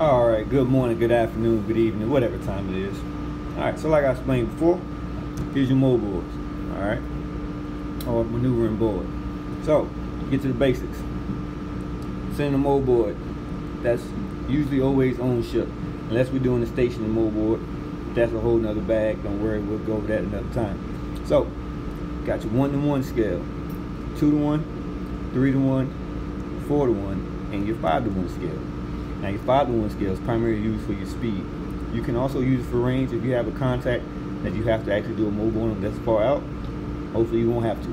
All right, good morning, good afternoon, good evening, whatever time it is. All right, so like I explained before, here's your moboards, all right, or maneuvering board. So, get to the basics. Send a moboard, that's usually always on ship, unless we're doing a stationary moboard. That's a whole nother bag, don't worry, we'll go over that another time. So, got your one to one scale, two to one, three to one, four to one, and your five to one scale. Now your 5 to 1 scale is primarily used for your speed. You can also use it for range if you have a contact that you have to actually do a move on them that's far out. Hopefully you won't have to.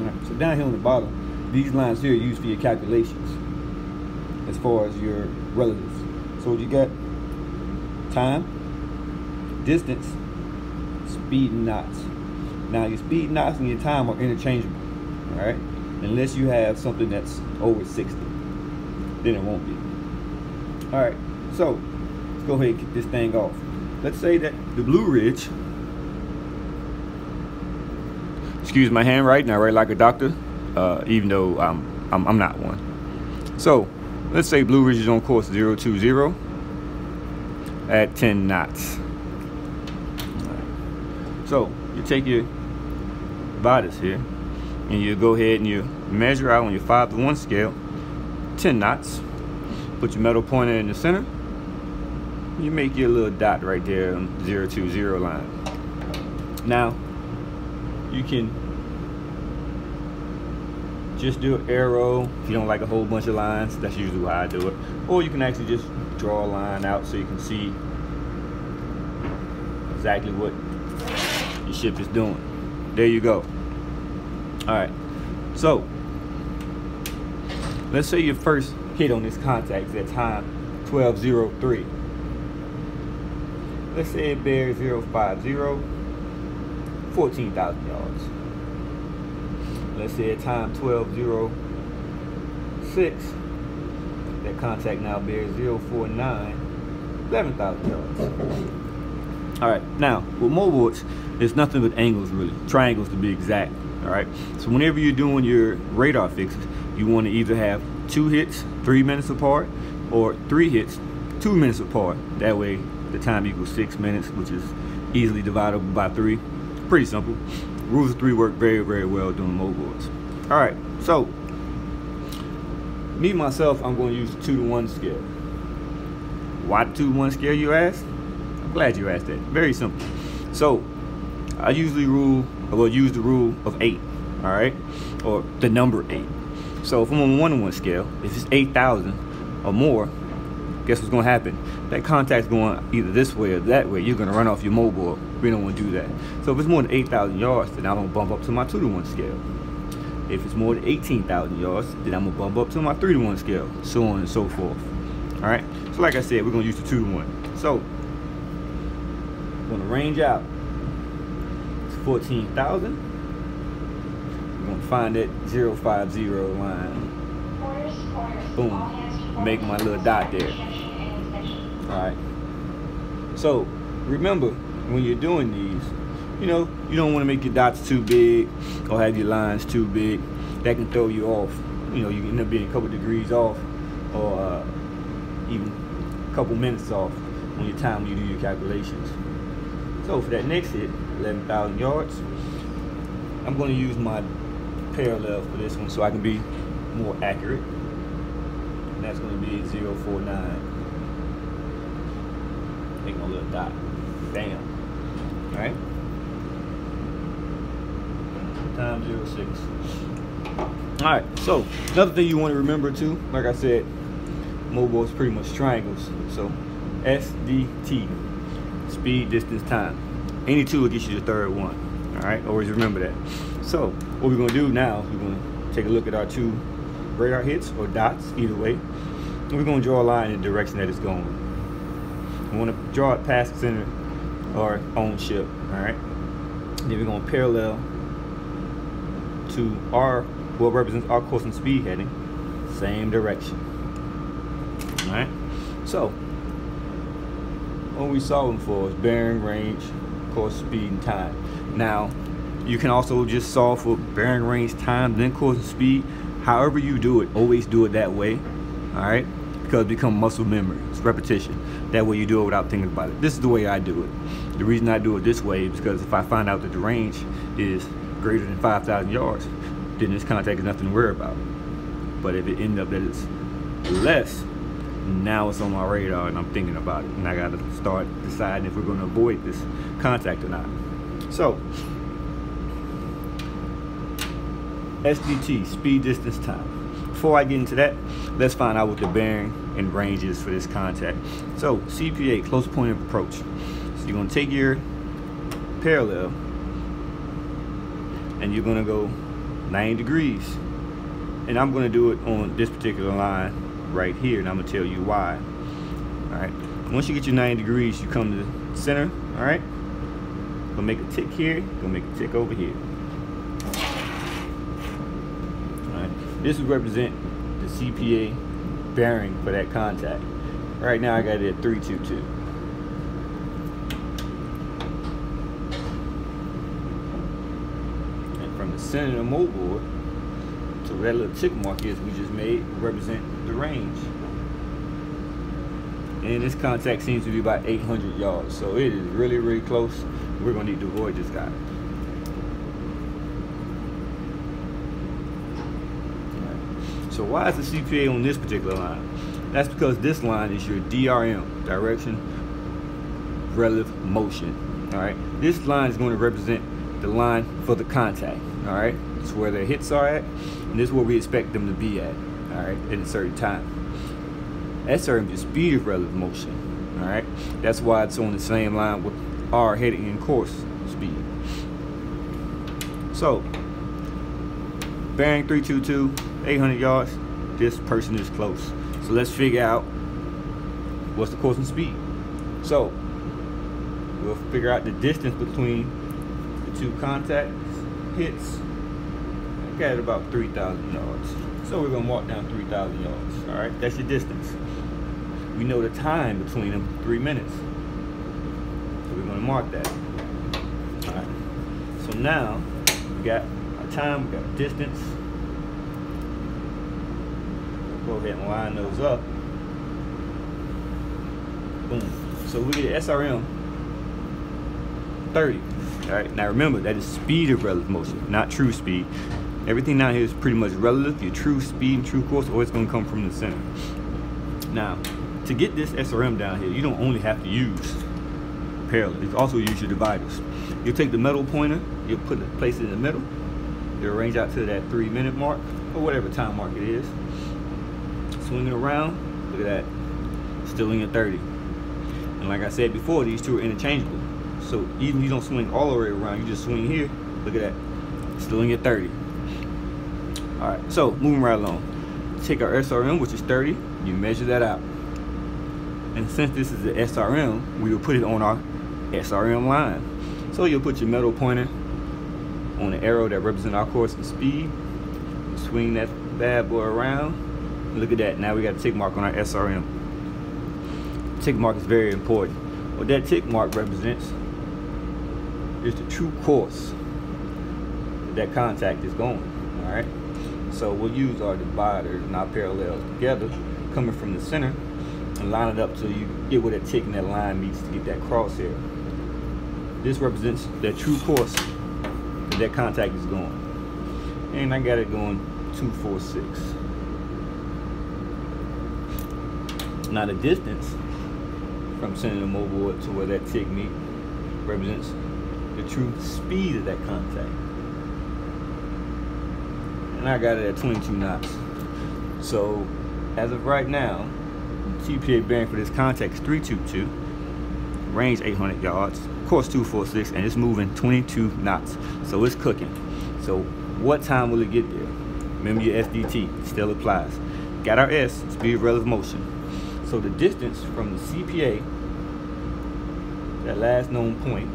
Alright, so down here on the bottom, these lines here are used for your calculations as far as your relatives. So you got? Time, distance, speed knots. Now your speed knots and your time are interchangeable, alright? Unless you have something that's over 60, then it won't be. All right, so let's go ahead and kick this thing off. Let's say that the Blue Ridge, excuse my handwriting, I write like a doctor, uh, even though I'm, I'm, I'm not one. So let's say Blue Ridge is on course 020 at 10 knots. So you take your bodice here and you go ahead and you measure out on your 5 to 1 scale 10 knots Put your metal pointer in the center. You make your little dot right there on 020 line. Now, you can just do an arrow if you don't like a whole bunch of lines. That's usually why I do it. Or you can actually just draw a line out so you can see exactly what your ship is doing. There you go. All right. So, let's say your first hit on this contact at time 1203. Let's say it bears 050, 14,000 yards. Let's say at time 1206, that contact now bears 049, 11,000 yards. All right, now with mobiles, it's nothing but angles really, triangles to be exact. All right, so whenever you're doing your radar fixes, you want to either have two hits three minutes apart or three hits two minutes apart. That way the time equals six minutes, which is easily dividable by three. Pretty simple. Rules of three work very, very well doing mobiles. All right, so me myself, I'm going to use the two to one scale. Why two to one scale, you ask? I'm glad you asked that. Very simple. So I usually rule, I will use the rule of eight, all right, or the number eight. So if I'm on a one to one scale, if it's 8,000 or more, guess what's gonna happen? That contact's going either this way or that way. You're gonna run off your mobile. We don't wanna do that. So if it's more than 8,000 yards, then I'm gonna bump up to my two to one scale. If it's more than 18,000 yards, then I'm gonna bump up to my three to one scale, so on and so forth. All right. So like I said, we're gonna use the two to one. So I'm gonna range out. It's 14,000 find that 050 line. Boom. Make my little dot there. Alright. So remember when you're doing these, you know, you don't want to make your dots too big or have your lines too big. That can throw you off. You know, you end up being a couple degrees off or uh, even a couple minutes off on your time when you do your calculations. So for that next hit, 11,000 yards, I'm going to use my parallel for this one so I can be more accurate. And that's going to be 049. Make my little dot. Bam. Alright? Time 06. Alright, so another thing you want to remember too, like I said, mobile is pretty much triangles. So SDT, speed, distance, time. Any two will get you the third one. Alright, always remember that. So what we're gonna do now, we're gonna take a look at our two radar hits or dots, either way. And we're gonna draw a line in the direction that it's going. We wanna draw it past the center our own ship, all right? Then we're gonna parallel to our, what represents our course and speed heading, same direction, all right? So, what we're solving for is bearing, range, course, speed, and time. Now, you can also just solve for bearing range, time, then course and speed. However you do it, always do it that way. All right? Because it becomes muscle memory. It's repetition. That way you do it without thinking about it. This is the way I do it. The reason I do it this way is because if I find out that the range is greater than 5,000 yards, then this contact is nothing to worry about. But if it ends up that it's less, now it's on my radar and I'm thinking about it. And I gotta start deciding if we're gonna avoid this contact or not. So, SDT, speed, distance, time. Before I get into that, let's find out what the bearing and range is for this contact. So, CPA, close point of approach. So you're gonna take your parallel and you're gonna go 90 degrees. And I'm gonna do it on this particular line right here and I'm gonna tell you why. All right, once you get your 90 degrees, you come to the center, all right? Gonna make a tick here, gonna make a tick over here. This would represent the CPA bearing for that contact. Right now I got it at 322. And from the center of the moboard to where that little tick mark is we just made represent the range. And this contact seems to be about 800 yards. So it is really, really close. We're gonna need to avoid this guy. So why is the CPA on this particular line? That's because this line is your DRM, direction relative motion. All right, this line is going to represent the line for the contact. All right, it's where their hits are at, and this is where we expect them to be at. All right, at a certain time. SRM is speed of relative motion. All right, that's why it's on the same line with our heading and course speed. So, bearing 322 800 yards, this person is close. So let's figure out what's the course and speed. So we'll figure out the distance between the two contact hits. I Got about 3,000 yards. So we're gonna walk down 3,000 yards. All right, that's your distance. We know the time between them, three minutes. So we're gonna mark that. All right. So now we got our time, we got our distance, go ahead and line those up. Boom. So we get SRM 30. All right, now remember that is speed of relative motion, not true speed. Everything down here is pretty much relative. Your true speed and true course always gonna come from the center. Now, to get this SRM down here, you don't only have to use parallel, you also use your dividers. You'll take the metal pointer, you'll put it, place it in the middle, you'll range out to that three minute mark, or whatever time mark it is swinging around, look at that, still in your 30. And like I said before, these two are interchangeable. So even you don't swing all the way around, you just swing here, look at that, still in your 30. All right, so moving right along. Take our SRM, which is 30, you measure that out. And since this is the SRM, we will put it on our SRM line. So you'll put your metal pointer on the arrow that represents our course and speed. swing that bad boy around Look at that. Now we got a tick mark on our SRM. Tick mark is very important. What that tick mark represents is the true course that, that contact is going. All right. So we'll use our dividers and our parallels together, coming from the center, and line it up so you get where that tick and that line meets to get that crosshair. This represents that true course that that contact is going. And I got it going 246. Now the distance from center to moboard to where that meet represents the true speed of that contact. And I got it at 22 knots. So as of right now, CPA bearing for this contact is 322, range 800 yards, course 246, and it's moving 22 knots. So it's cooking. So what time will it get there? Remember your SDT still applies. Got our S, speed of relative motion. So the distance from the CPA, that last known point,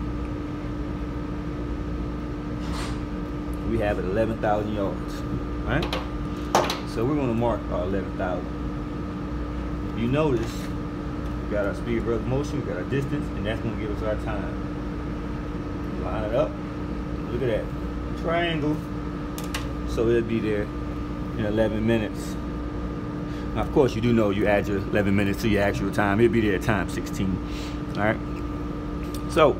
we have at 11,000 yards, right? So we're gonna mark our 11,000. You notice we got our speed of motion, we got our distance, and that's gonna give us our time. Line it up, look at that, triangle. So it'll be there in 11 minutes. Now, of course, you do know you add your 11 minutes to your actual time. It'll be there at time 16. All right. So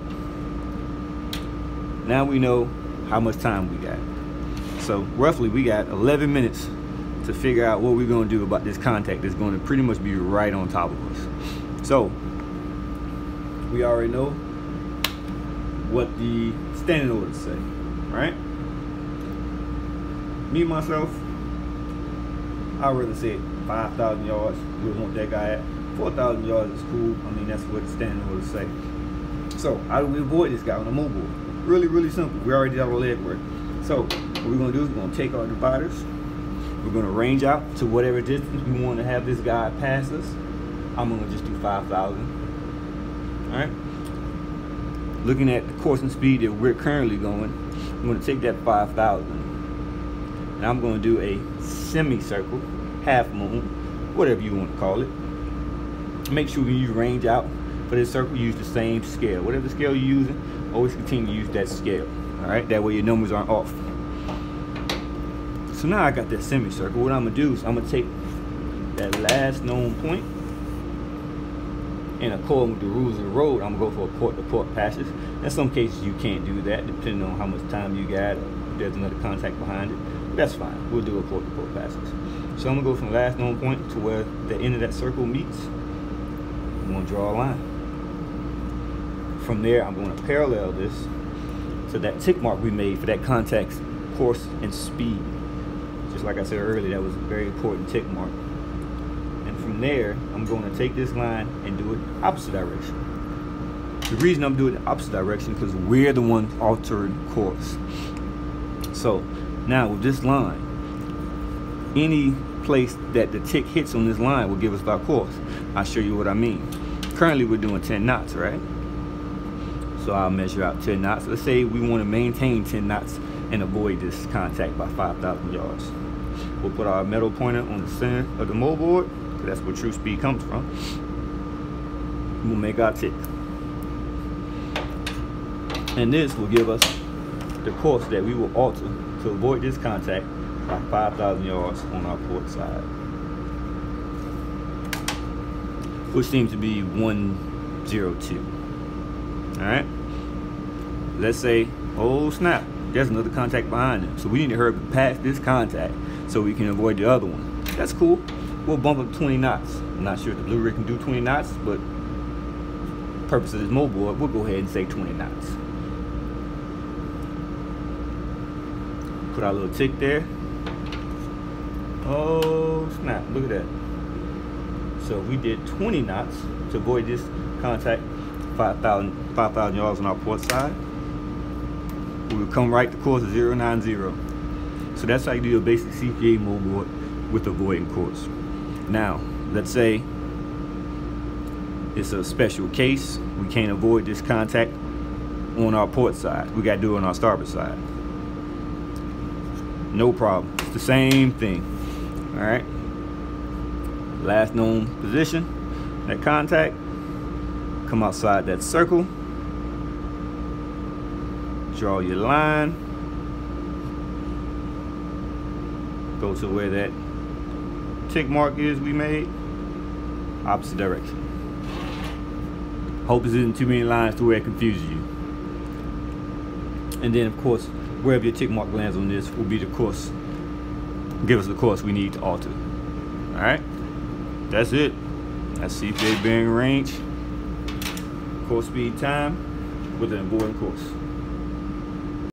now we know how much time we got. So roughly we got 11 minutes to figure out what we're going to do about this contact that's going to pretty much be right on top of us. So we already know what the standing orders say, right? Me myself, I'd rather say 5,000 yards. We want that guy at 4,000 yards is cool. I mean, that's what the standing orders say. So how do we avoid this guy on the mobile? Really, really simple. We already did our leg work. So what we're gonna do is we're gonna take our dividers. We're gonna range out to whatever distance we want to have this guy pass us. I'm gonna just do 5,000. All right. Looking at the course and speed that we're currently going, I'm gonna take that 5,000 and I'm gonna do a semicircle, half moon, whatever you want to call it. Make sure you range out for this circle, use the same scale. Whatever scale you're using, always continue to use that scale. All right, that way your numbers aren't off. So now I got that semicircle. What I'm gonna do is I'm gonna take that last known point, and according with the rules of the road, I'm gonna go for a port-to-port passage. In some cases, you can't do that, depending on how much time you got, or there's another contact behind it. But that's fine. We'll do a port-to-port passage. So I'm gonna go from the last known point to where the end of that circle meets. I'm gonna draw a line. From there, I'm gonna parallel this to that tick mark we made for that contact course and speed. Just like I said earlier, that was a very important tick mark. And from there, I'm to take this line and do it opposite direction. The reason I'm doing the opposite direction because we're the one altering course. So now with this line, any place that the tick hits on this line will give us our course. I'll show you what I mean. Currently we're doing 10 knots, right? So I'll measure out 10 knots. Let's say we want to maintain 10 knots and avoid this contact by 5,000 yards. We'll put our metal pointer on the center of the moboard. That's where true speed comes from. We'll make our tick. And this will give us the course that we will alter to avoid this contact by 5,000 yards on our port side. Which seems to be 102. All right. Let's say, oh snap, there's another contact behind them. So we need to hurry past this contact so we can avoid the other one. That's cool. We'll bump up 20 knots. I'm not sure if the Blue Ridge can do 20 knots, but purpose of this mobile, we'll go ahead and say 20 knots. Put our little tick there. Oh snap, look at that. So we did 20 knots to avoid this contact 5,000 5, yards on our port side. We will come right to course 090. So that's how you do your basic CPA mobile with avoiding course. Now, let's say it's a special case. We can't avoid this contact on our port side. We got to do it on our starboard side. No problem. It's the same thing. All right. Last known position, that contact, come outside that circle. Draw your line. Go to where that tick mark is we made opposite direction. Hope this isn't too many lines to where it confuses you. And then of course wherever your tick mark lands on this will be the course give us the course we need to alter. All right that's it. That's CPA bearing range course speed time with an avoiding course.